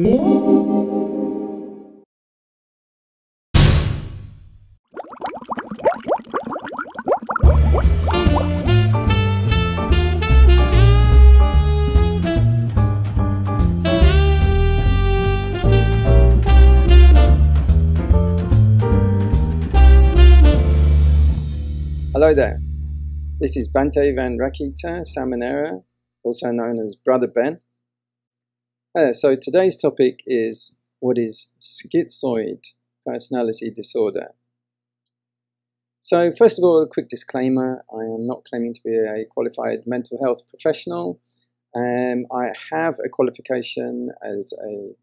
Hello there. This is Bhante Ven Rakkhita Samanera, also known as Brother Ben. Uh, so today's topic is what is schizoid personality disorder. So first of all, a quick disclaimer. I am not claiming to be a qualified mental health professional. Um, I have a qualification as a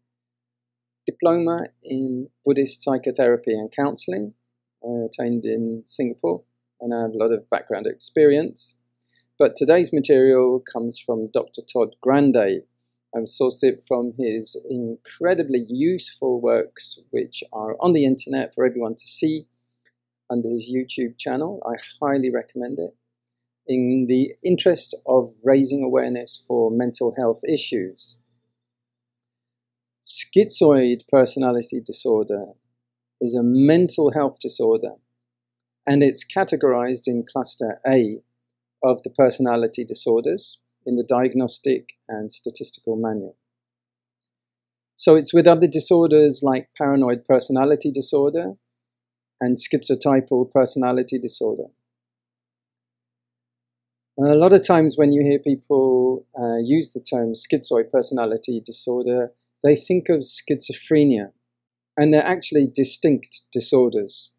diploma in Buddhist psychotherapy and counseling, I attained in Singapore and I have a lot of background experience. But today's material comes from Dr. Todd Grande. I've sourced it from his incredibly useful works, which are on the internet for everyone to see under his YouTube channel. I highly recommend it. In the interest of raising awareness for mental health issues, schizoid personality disorder is a mental health disorder and it's categorized in cluster A of the personality disorders in the Diagnostic and Statistical Manual. So it's with other disorders like paranoid personality disorder and schizotypal personality disorder. And a lot of times when you hear people uh, use the term schizoid personality disorder, they think of schizophrenia, and they're actually distinct disorders.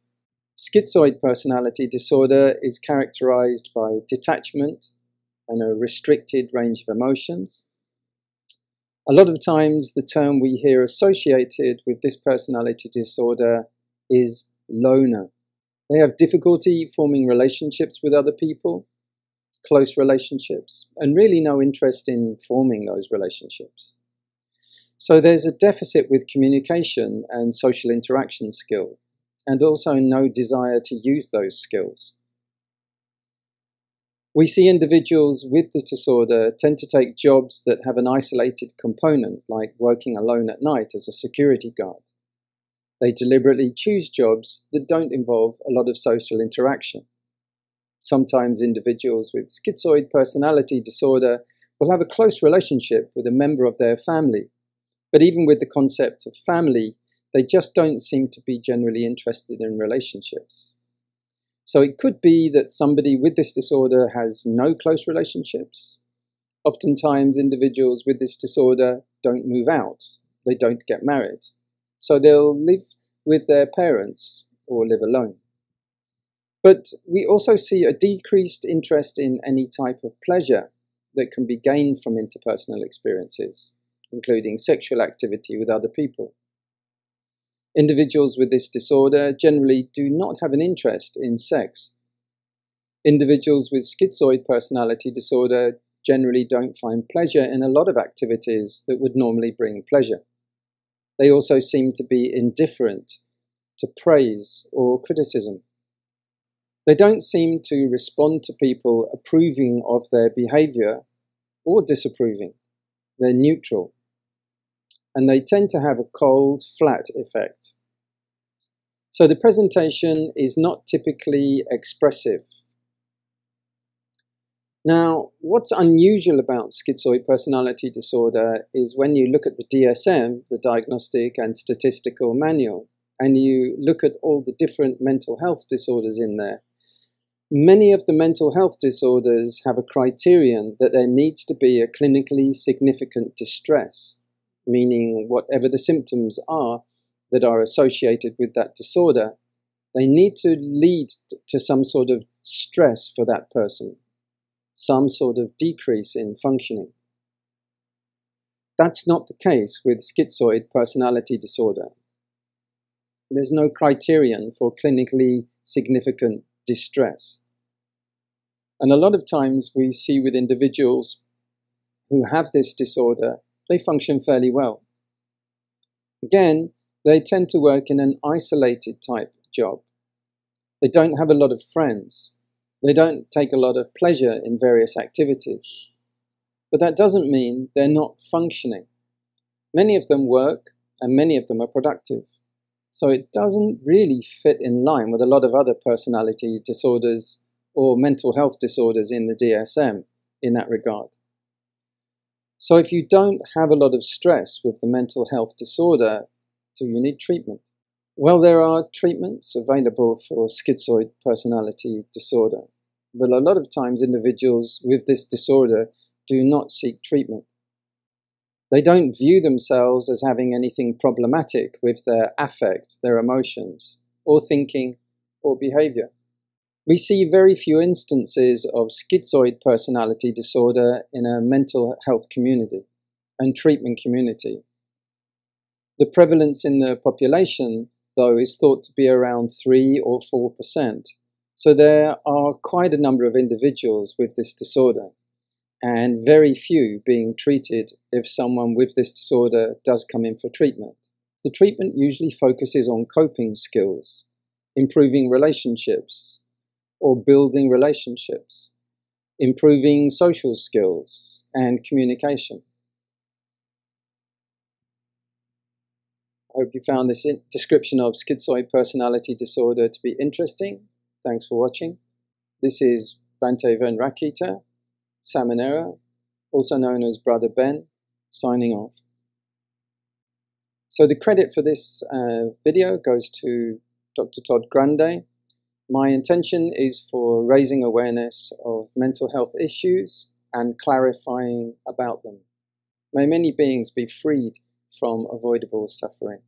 Schizoid personality disorder is characterized by detachment and a restricted range of emotions. A lot of times, the term we hear associated with this personality disorder is loner. They have difficulty forming relationships with other people, close relationships, and really no interest in forming those relationships. So there's a deficit with communication and social interaction skill and also no desire to use those skills. We see individuals with the disorder tend to take jobs that have an isolated component, like working alone at night as a security guard. They deliberately choose jobs that don't involve a lot of social interaction. Sometimes individuals with schizoid personality disorder will have a close relationship with a member of their family, but even with the concept of family, they just don't seem to be generally interested in relationships. So it could be that somebody with this disorder has no close relationships. Oftentimes, individuals with this disorder don't move out, they don't get married. So they'll live with their parents or live alone. But we also see a decreased interest in any type of pleasure that can be gained from interpersonal experiences, including sexual activity with other people. Individuals with this disorder generally do not have an interest in sex. Individuals with schizoid personality disorder generally don't find pleasure in a lot of activities that would normally bring pleasure. They also seem to be indifferent to praise or criticism. They don't seem to respond to people approving of their behavior or disapproving. They're neutral and they tend to have a cold, flat affect. So the presentation is not typically expressive. Now, what's unusual about schizoid personality disorder is when you look at the DSM, the Diagnostic and Statistical Manual, and you look at all the different mental health disorders in there, many of the mental health disorders have a criterion that there needs to be a clinically significant distress meaning whatever the symptoms are that are associated with that disorder, they need to lead to some sort of stress for that person, some sort of decrease in functioning. That's not the case with schizoid personality disorder. There's no criterion for clinically significant distress. And a lot of times we see with individuals who have this disorder they function fairly well. Again, they tend to work in an isolated type job. They don't have a lot of friends. They don't take a lot of pleasure in various activities. But that doesn't mean they're not functioning. Many of them work and many of them are productive. So it doesn't really fit in line with a lot of other personality disorders or mental health disorders in the DSM in that regard. So if you don't have a lot of stress with the mental health disorder, do you need treatment? Well, there are treatments available for schizoid personality disorder, but a lot of times individuals with this disorder do not seek treatment. They don't view themselves as having anything problematic with their affect, their emotions, or thinking, or behavior. We see very few instances of schizoid personality disorder in a mental health community and treatment community. The prevalence in the population, though, is thought to be around 3 or 4%. So there are quite a number of individuals with this disorder and very few being treated if someone with this disorder does come in for treatment. The treatment usually focuses on coping skills, improving relationships, or building relationships, improving social skills and communication. I hope you found this description of schizoid personality disorder to be interesting. Thanks for watching. This is Bhante Rakkhita, Samanera, also known as Brother Ben, signing off. So the credit for this uh, video goes to Dr. Todd Grande. My intention is for raising awareness of mental health issues and clarifying about them. May many beings be freed from avoidable suffering.